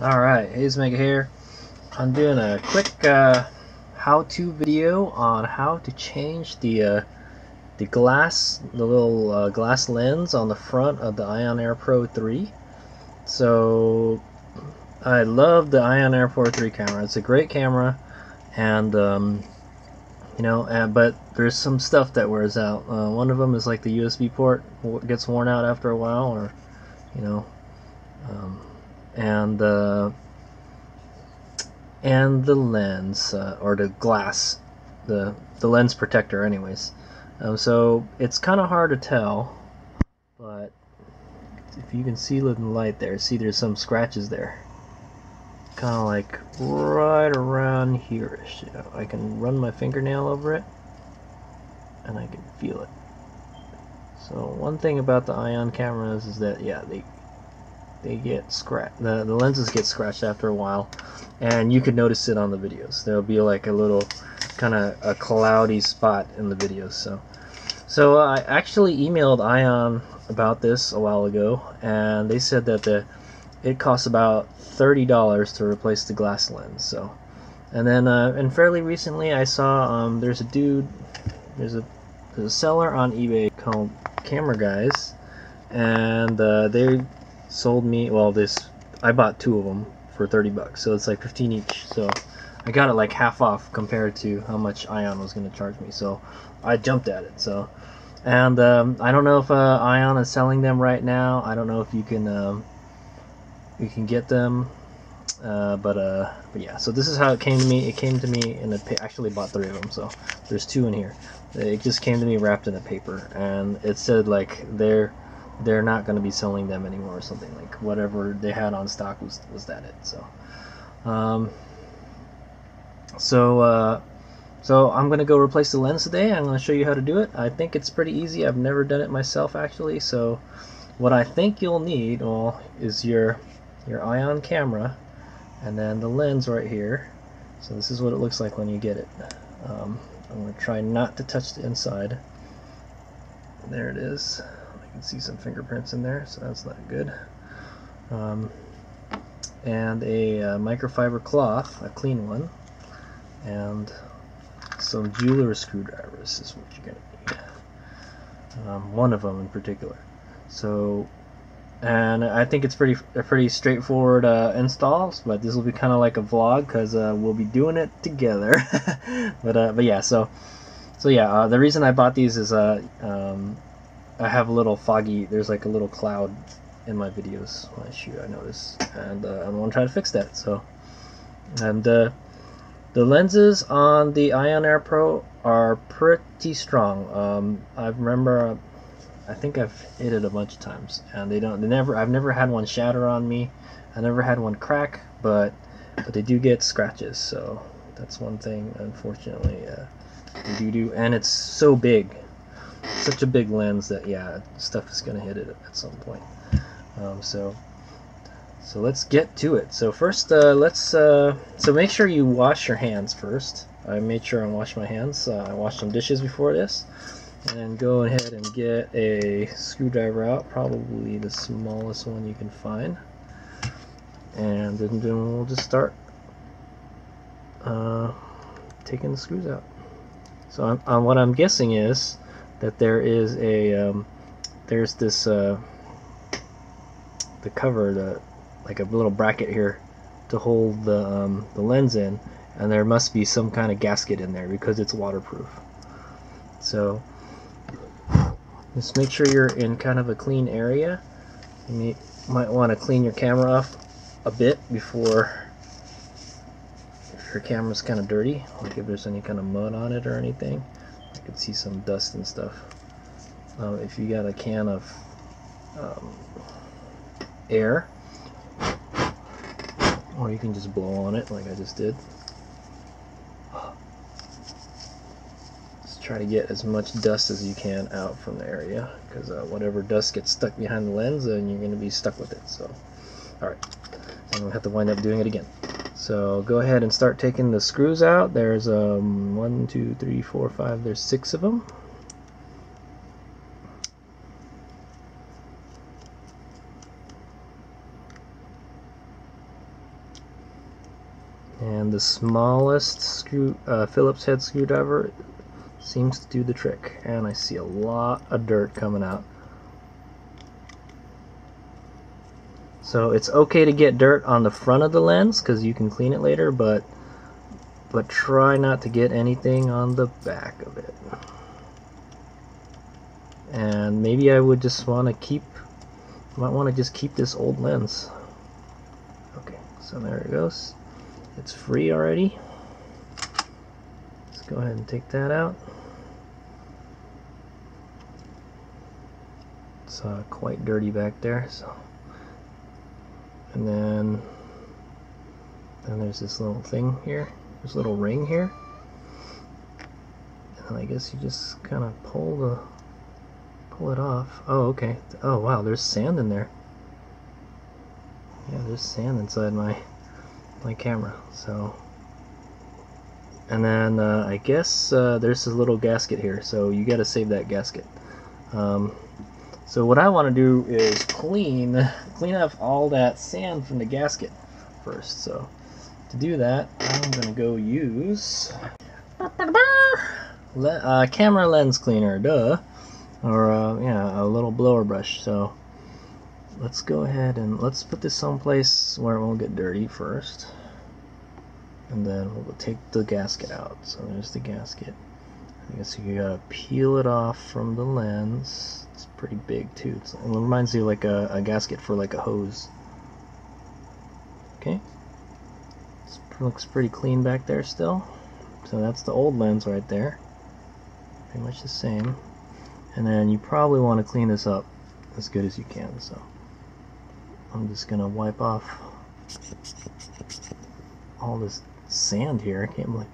Alright, Mega here. I'm doing a quick uh, how-to video on how to change the uh, the glass, the little uh, glass lens on the front of the Ion Air Pro 3. So, I love the Ion Air Pro 3 camera. It's a great camera, and um, you know, uh, but there's some stuff that wears out. Uh, one of them is like the USB port gets worn out after a while, or you know. Um, and uh, and the lens uh, or the glass, the the lens protector, anyways. Um, so it's kind of hard to tell, but if you can see the light there, see there's some scratches there. Kind of like right around here. I can run my fingernail over it, and I can feel it. So one thing about the Ion cameras is that yeah, they they get scratched. The, the lenses get scratched after a while, and you could notice it on the videos. There'll be like a little kind of a cloudy spot in the videos. So, so I actually emailed Ion about this a while ago, and they said that the it costs about thirty dollars to replace the glass lens. So, and then uh, and fairly recently I saw um, there's a dude, there's a there's a seller on eBay called Camera Guys, and uh, they sold me well this I bought two of them for 30 bucks so it's like 15 each so I got it like half off compared to how much Ion was to charge me so I jumped at it so. And um, I don't know if uh, Ion is selling them right now I don't know if you can um, you can get them uh, but uh, but yeah so this is how it came to me it came to me in a actually bought three of them so there's two in here. It just came to me wrapped in a paper and it said like they're they're not going to be selling them anymore or something. Like whatever they had on stock was was that it so. Um, so uh, so I'm gonna go replace the lens today. I'm gonna show you how to do it. I think it's pretty easy. I've never done it myself actually. So what I think you'll need well is your your ion camera and then the lens right here. So this is what it looks like when you get it. Um, I'm gonna try not to touch the inside. There it is can see some fingerprints in there, so that's not good. Um, and a uh, microfiber cloth, a clean one, and some jeweler screwdrivers is what you're going to need. Um, one of them in particular. So, and I think it's pretty a pretty straightforward uh, installs, but this will be kind of like a vlog because uh, we'll be doing it together. but uh, but yeah, so so yeah, uh, the reason I bought these is uh, um, I have a little foggy, there's like a little cloud in my videos when I shoot, I notice. And uh, I'm going to try to fix that. So, And uh, the lenses on the Ion Air Pro are pretty strong. Um, I remember, I think I've hit it a bunch of times. And they don't, they never, I've never had one shatter on me. I never had one crack, but, but they do get scratches. So that's one thing, unfortunately, uh, they do do. And it's so big such a big lens that yeah, stuff is going to hit it at some point. Um, so so let's get to it. So first, uh, let's uh, so make sure you wash your hands first. I made sure I washed my hands. Uh, I washed some dishes before this, and go ahead and get a screwdriver out, probably the smallest one you can find, and then, then we'll just start uh, taking the screws out. So I'm, I'm, what I'm guessing is that there is a um, there's this uh, the cover the like a little bracket here to hold the um, the lens in and there must be some kind of gasket in there because it's waterproof. So just make sure you're in kind of a clean area. You might want to clean your camera off a bit before if your camera's kind of dirty like if there's any kind of mud on it or anything could see some dust and stuff. Um, if you got a can of um, air, or you can just blow on it like I just did. Just try to get as much dust as you can out from the area, because uh, whatever dust gets stuck behind the lens, then you're going to be stuck with it. So, alright, I'm going to have to wind up doing it again. So go ahead and start taking the screws out. There's um, one, two, three, four, five. There's six of them. and the smallest screw uh, Phillips head screwdriver seems to do the trick and I see a lot of dirt coming out so it's okay to get dirt on the front of the lens because you can clean it later but but try not to get anything on the back of it and maybe I would just want to keep might want to just keep this old lens okay so there it goes it's free already. Let's go ahead and take that out. It's uh, quite dirty back there, so. And then, then there's this little thing here, this little ring here. And I guess you just kind of pull the, pull it off. Oh, okay. Oh, wow, there's sand in there. Yeah, there's sand inside my my camera. So, and then uh, I guess uh, there's this little gasket here, so you got to save that gasket. Um, so what I want to do is clean clean up all that sand from the gasket first. So to do that, I'm gonna go use uh, camera lens cleaner, duh, or uh, yeah, a little blower brush. So let's go ahead and let's put this someplace where it won't get dirty first. And then we'll take the gasket out. So there's the gasket. I guess you gotta peel it off from the lens pretty big too. It's, it reminds you like a, a gasket for like a hose. Okay. It looks pretty clean back there still. So that's the old lens right there. Pretty much the same. And then you probably want to clean this up as good as you can so. I'm just gonna wipe off all this sand here. I can't believe.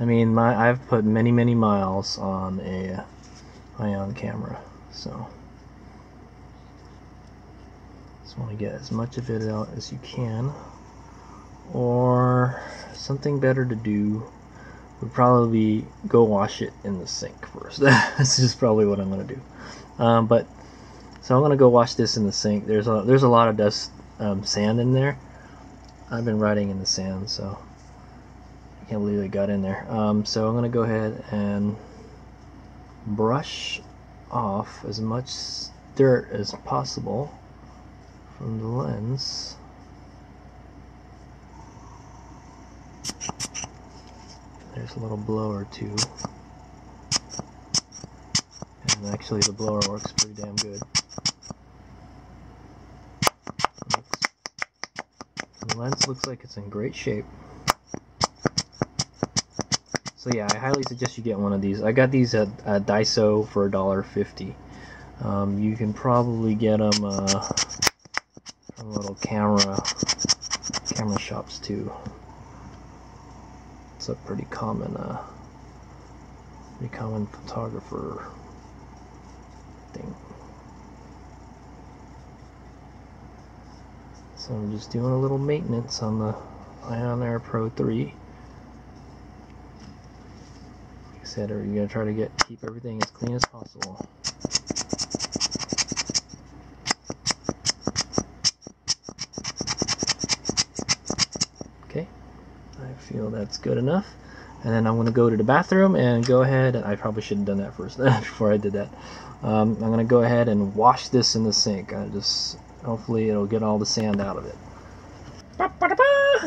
I mean, my I've put many many miles on a ion camera, so just want to get as much of it out as you can. Or something better to do would probably be go wash it in the sink first. That's just probably what I'm gonna do. Um, but so I'm gonna go wash this in the sink. There's a there's a lot of dust um, sand in there. I've been riding in the sand, so I can't believe it got in there. Um, so I'm gonna go ahead and brush off as much dirt as possible from the lens. There's a little blower too. And actually the blower works pretty damn good. The lens looks like it's in great shape. So yeah, I highly suggest you get one of these. I got these at, at Daiso for $1.50. Um, you can probably get them uh, camera camera shops too. It's a pretty common uh, pretty common photographer thing. So I'm just doing a little maintenance on the Ion Air Pro 3. Like I said, you gonna try to get keep everything as clean as possible. Okay, I feel that's good enough. And then I'm gonna go to the bathroom and go ahead. and I probably should have done that first before I did that. Um, I'm gonna go ahead and wash this in the sink. I just hopefully it'll get all the sand out of it.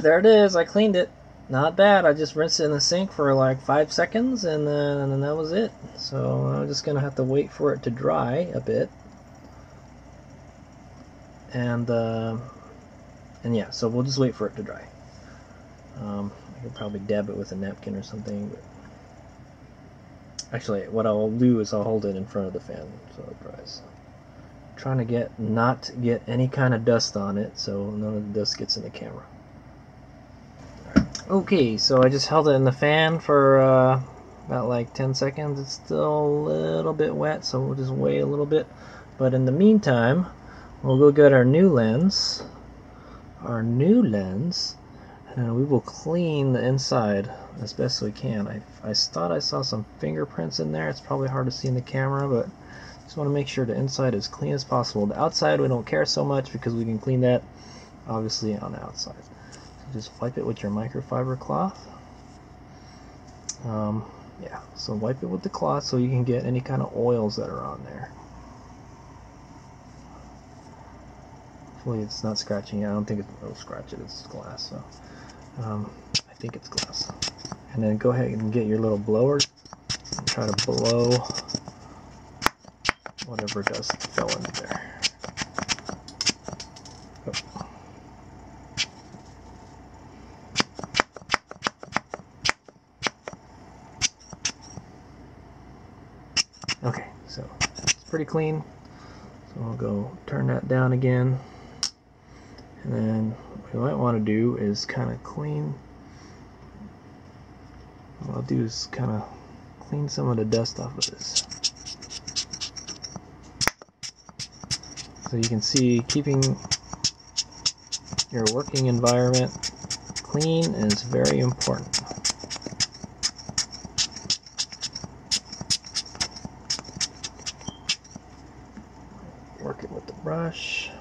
There it is. I cleaned it not bad. I just rinsed it in the sink for like five seconds and then, and then that was it. So I'm just going to have to wait for it to dry a bit. And, uh, and yeah, so we'll just wait for it to dry. Um, probably dab it with a napkin or something. But actually, what I'll do is I'll hold it in front of the fan so it dries. Trying to get not get any kind of dust on it so none of the dust gets in the camera. Okay, so I just held it in the fan for uh, about like 10 seconds. It's still a little bit wet, so we'll just wait a little bit. But in the meantime, we'll go get our new lens. Our new lens. And we will clean the inside as best we can. I, I thought I saw some fingerprints in there. It's probably hard to see in the camera, but just want to make sure the inside is clean as possible. The outside we don't care so much because we can clean that obviously on the outside just wipe it with your microfiber cloth. Um, yeah, so wipe it with the cloth so you can get any kind of oils that are on there. Hopefully it's not scratching. I don't think it will scratch it. It's glass, so um, I think it's glass. And then go ahead and get your little blower and try to blow whatever dust fell in there. Oh. Okay, so it's pretty clean. So I'll go turn that down again. And then we might want to do is kind of clean. What I'll do is kind of clean some of the dust off of this. So you can see keeping your working environment clean is very important. Work it with the brush.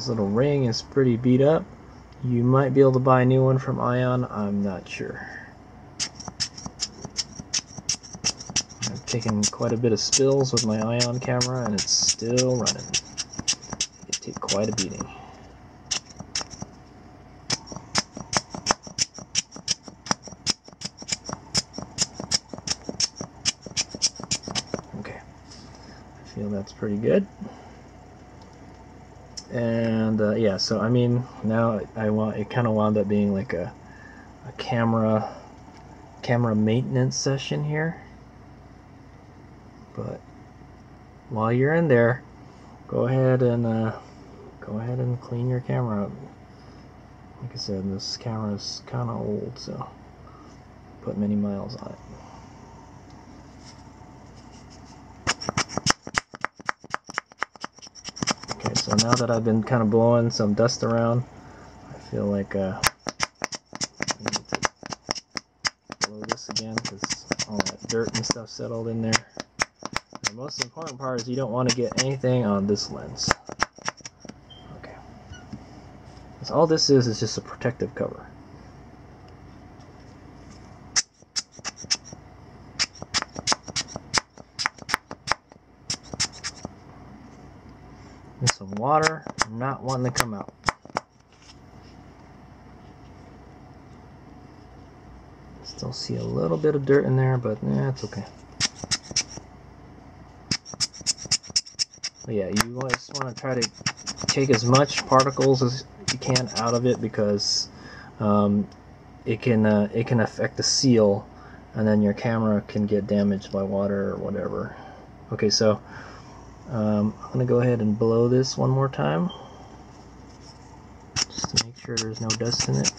This little ring is pretty beat up. You might be able to buy a new one from Ion, I'm not sure. I've taken quite a bit of spills with my Ion camera and it's still running. It take quite a beating. Okay, I feel that's pretty good uh, yeah so I mean now I want it kind of wound up being like a, a camera camera maintenance session here. But while you're in there go ahead and uh, go ahead and clean your camera up. Like I said this camera is kind of old so put many miles on it So now that I've been kind of blowing some dust around, I feel like uh, I need to blow this again because all that dirt and stuff settled in there. The most important part is you don't want to get anything on this lens. Okay. So all this is is just a protective cover. There's some water not wanting to come out. Still see a little bit of dirt in there, but yeah, it's okay. But yeah, you just want to try to take as much particles as you can out of it because um, it can uh, it can affect the seal, and then your camera can get damaged by water or whatever. Okay, so um, I'm going to go ahead and blow this one more time just to make sure there's no dust in it.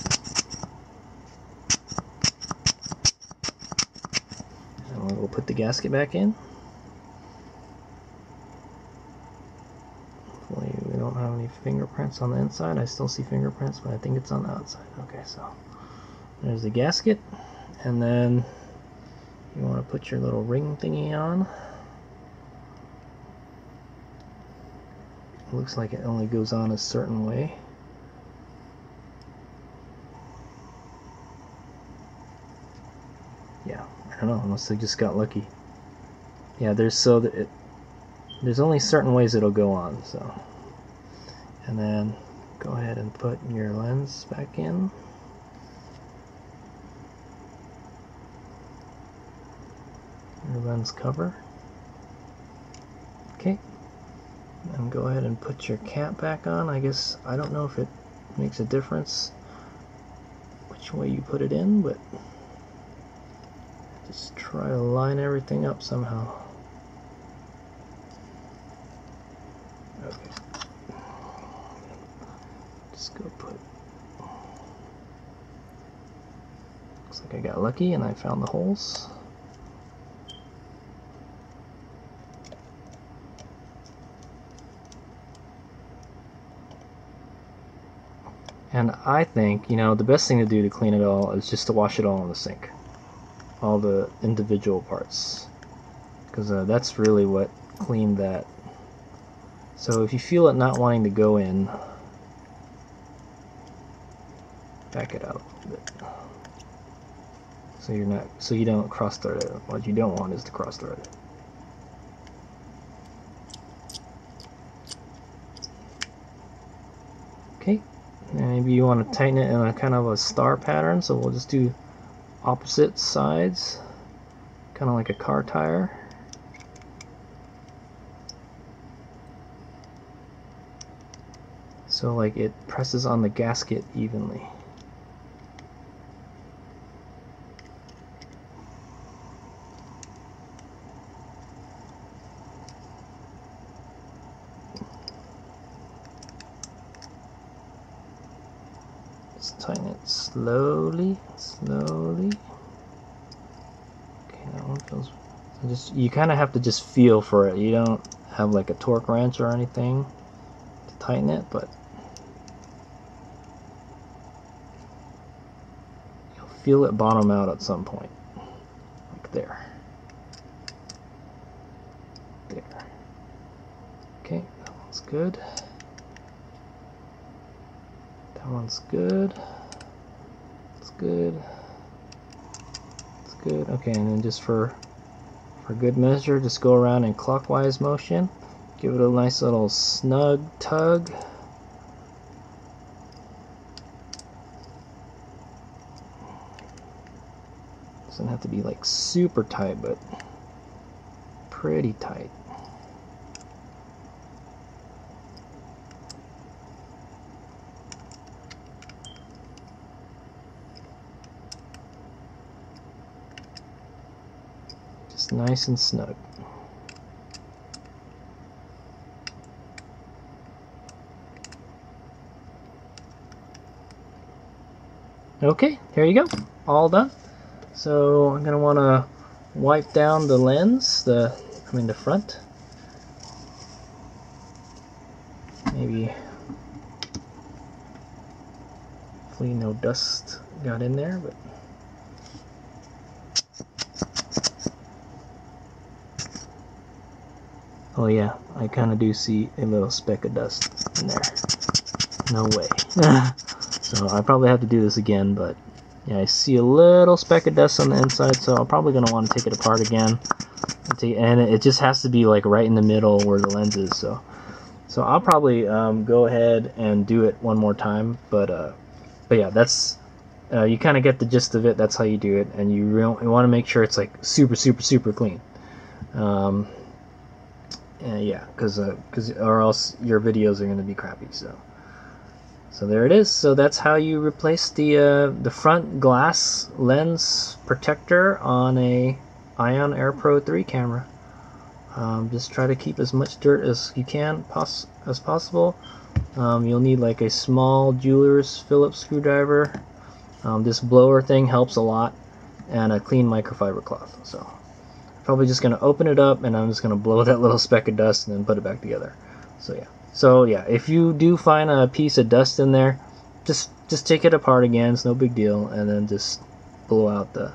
And we'll put the gasket back in. Hopefully we don't have any fingerprints on the inside. I still see fingerprints, but I think it's on the outside. Okay, so there's the gasket. And then you want to put your little ring thingy on. Looks like it only goes on a certain way. Yeah, I don't know, unless they just got lucky. Yeah, there's so that it, there's only certain ways it'll go on, so. And then go ahead and put your lens back in. Your lens cover. Okay and go ahead and put your cap back on. I guess I don't know if it makes a difference which way you put it in, but just try to line everything up somehow. Okay. Just go put. Looks like I got lucky and I found the holes. And I think, you know, the best thing to do to clean it all is just to wash it all in the sink. All the individual parts. Because uh, that's really what cleaned that So if you feel it not wanting to go in, back it out a bit. So you're not, so you don't cross thread it. What you don't want is to cross thread it. Okay, maybe you want to tighten it in a kind of a star pattern, so we'll just do opposite sides, kind of like a car tire. So like it presses on the gasket evenly. Tighten it slowly, slowly. Okay, that one feels. So just you kind of have to just feel for it. You don't have like a torque wrench or anything to tighten it, but you'll feel it bottom out at some point, like there. There. Okay, that one's good. That one's good. It's good. It's good. Okay, and then just for for good measure, just go around in clockwise motion. Give it a nice little snug tug. Doesn't have to be like super tight, but pretty tight. Just nice and snug. Okay, here you go. All done. So I'm gonna want to wipe down the lens, the I mean the front. Maybe hopefully no dust got in there, but Oh yeah, I kind of do see a little speck of dust in there. No way. so I probably have to do this again, but yeah, I see a little speck of dust on the inside, so I'm probably going to want to take it apart again. And it just has to be like right in the middle where the lens is, so so I'll probably um, go ahead and do it one more time, but uh, but yeah, that's uh, you kind of get the gist of it. That's how you do it, and you, you want to make sure it's like super, super, super clean. Um, uh, yeah, because because or else your videos are going to be crappy. So so there it is. So that's how you replace the uh, the front glass lens protector on a Ion Air Pro 3 camera. Um, just try to keep as much dirt as you can pos as possible. Um, you'll need like a small jeweler's Phillips screwdriver. Um, this blower thing helps a lot, and a clean microfiber cloth. So probably just going to open it up and I'm just going to blow that little speck of dust and then put it back together. So yeah. So yeah, if you do find a piece of dust in there, just just take it apart again. It's no big deal, and then just blow out the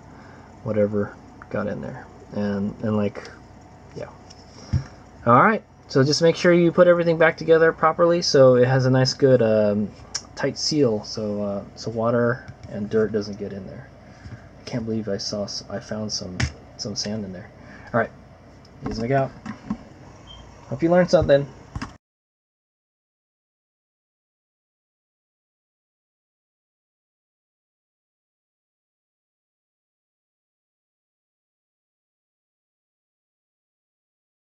whatever got in there. And and like, yeah. All right. So just make sure you put everything back together properly so it has a nice good um, tight seal so uh, so water and dirt doesn't get in there. I can't believe I saw I found some some sand in there. All right, here's my out. Hope you learned something.